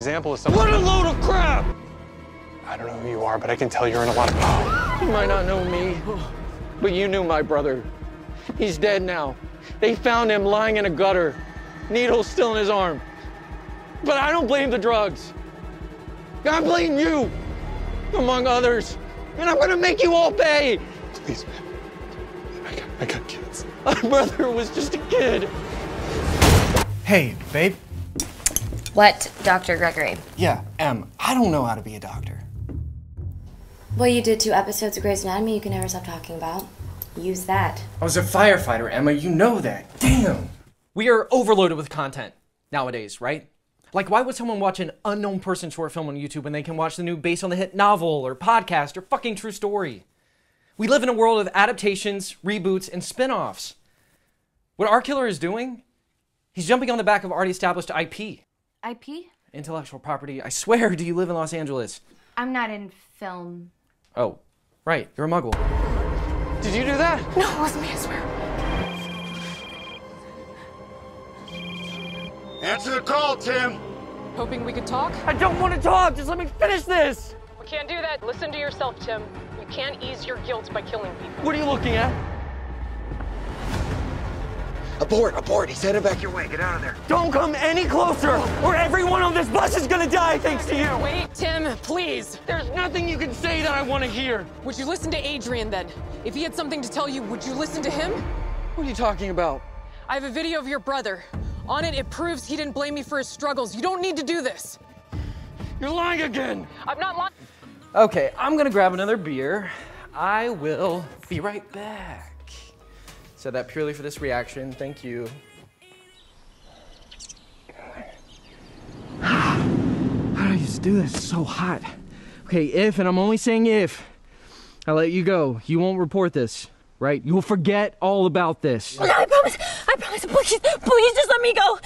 example of someone. What a load of crap! I don't know who you are, but I can tell you're in a lot of. Trouble. You might not know me, but you knew my brother. He's dead now. They found him lying in a gutter, needle still in his arm. But I don't blame the drugs. I blame you, among others. And I'm gonna make you all pay. Please, man. I got, I got kids. My brother was just a kid. Hey, babe. What, Dr. Gregory? Yeah, Em, I don't know how to be a doctor. Well, you did two episodes of Grey's Anatomy you can never stop talking about. Use that. I was a firefighter, Emma. You know that. Damn. We are overloaded with content nowadays, right? Like, why would someone watch an unknown person short film on YouTube when they can watch the new based on the hit novel or podcast or fucking true story? We live in a world of adaptations, reboots, and spin offs. What our killer is doing, he's jumping on the back of already established IP, IP? intellectual property. I swear, do you live in Los Angeles? I'm not in film. Oh, right, you're a muggle. Did you do that? No, it wasn't me, I swear. Answer the call, Tim. Hoping we could talk? I don't want to talk. Just let me finish this. We can't do that. Listen to yourself, Tim. You can't ease your guilt by killing people. What are you looking at? Abort, abort. He's headed back your way. Get out of there. Don't come any closer, or everyone on this bus is gonna die thanks to you. Wait, Tim, please. There's nothing you can say that I want to hear. Would you listen to Adrian then? If he had something to tell you, would you listen to him? What are you talking about? I have a video of your brother. On it, it proves he didn't blame me for his struggles. You don't need to do this. You're lying again. I'm not lying. Okay, I'm gonna grab another beer. I will be right back. Said that purely for this reaction. Thank you. How do I just do this? It's so hot. Okay, if, and I'm only saying if, I let you go, you won't report this, right? You'll forget all about this. I promise. I promise. Please, please just let me go.